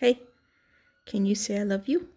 Hey, can you say I love you?